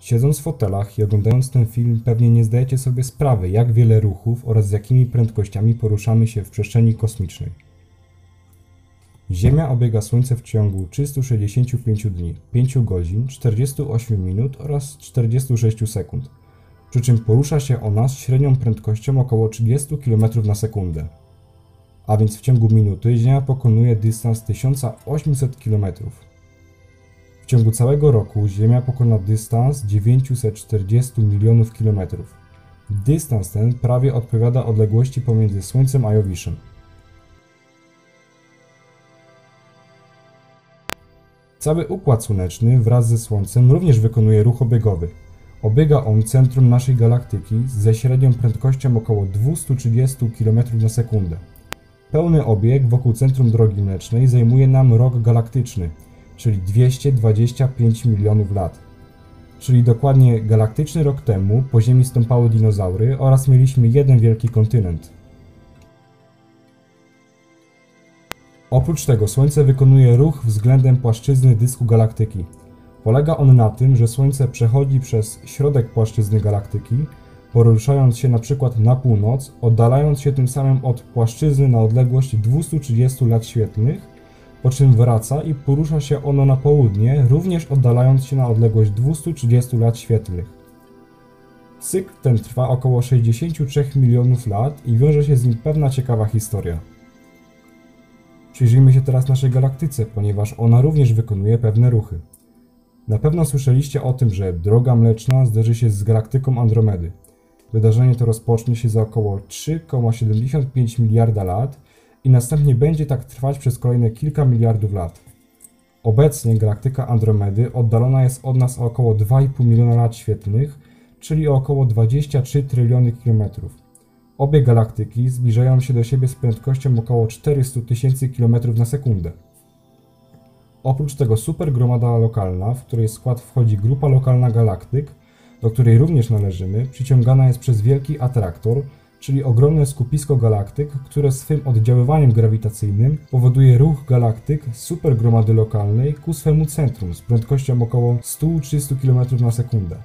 Siedząc w fotelach i oglądając ten film, pewnie nie zdajecie sobie sprawy, jak wiele ruchów oraz z jakimi prędkościami poruszamy się w przestrzeni kosmicznej. Ziemia obiega Słońce w ciągu 365 dni, 5 godzin, 48 minut oraz 46 sekund, przy czym porusza się ona z średnią prędkością około 30 km na sekundę. A więc w ciągu minuty Ziemia pokonuje dystans 1800 km. Ciągu całego roku Ziemia pokona dystans 940 milionów kilometrów. Dystans ten prawie odpowiada odległości pomiędzy Słońcem a Jowiszem. Cały Układ Słoneczny wraz ze Słońcem również wykonuje ruch obiegowy. Obiega on centrum naszej galaktyki ze średnią prędkością około 230 km na sekundę. Pełny obieg wokół centrum Drogi Mlecznej zajmuje nam rok galaktyczny, czyli 225 milionów lat. Czyli dokładnie galaktyczny rok temu po Ziemi stąpały dinozaury oraz mieliśmy jeden wielki kontynent. Oprócz tego Słońce wykonuje ruch względem płaszczyzny dysku galaktyki. Polega on na tym, że Słońce przechodzi przez środek płaszczyzny galaktyki, poruszając się na przykład na północ, oddalając się tym samym od płaszczyzny na odległość 230 lat świetlnych, po czym wraca i porusza się ono na południe, również oddalając się na odległość 230 lat świetlnych. Cykl ten trwa około 63 milionów lat i wiąże się z nim pewna ciekawa historia. Przyjrzyjmy się teraz naszej galaktyce, ponieważ ona również wykonuje pewne ruchy. Na pewno słyszeliście o tym, że Droga Mleczna zderzy się z galaktyką Andromedy. Wydarzenie to rozpocznie się za około 3,75 miliarda lat i następnie będzie tak trwać przez kolejne kilka miliardów lat. Obecnie galaktyka Andromedy oddalona jest od nas o około 2,5 miliona lat świetlnych, czyli o około 23 tryliony kilometrów. Obie galaktyki zbliżają się do siebie z prędkością około 400 tysięcy km na sekundę. Oprócz tego supergromada lokalna, w której skład wchodzi grupa lokalna galaktyk, do której również należymy, przyciągana jest przez wielki atraktor, czyli ogromne skupisko galaktyk, które swym oddziaływaniem grawitacyjnym powoduje ruch galaktyk supergromady lokalnej ku swemu centrum z prędkością około 100-300 km na sekundę.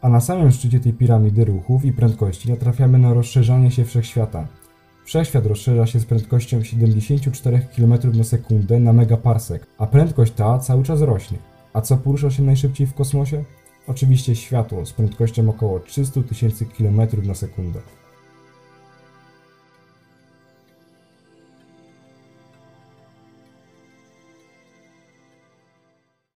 A na samym szczycie tej piramidy ruchów i prędkości natrafiamy na rozszerzanie się wszechświata. Wszechświat rozszerza się z prędkością 74 km na sekundę na megaparsek, a prędkość ta cały czas rośnie. A co porusza się najszybciej w kosmosie? Oczywiście światło z prędkością około 300 tysięcy km na sekundę.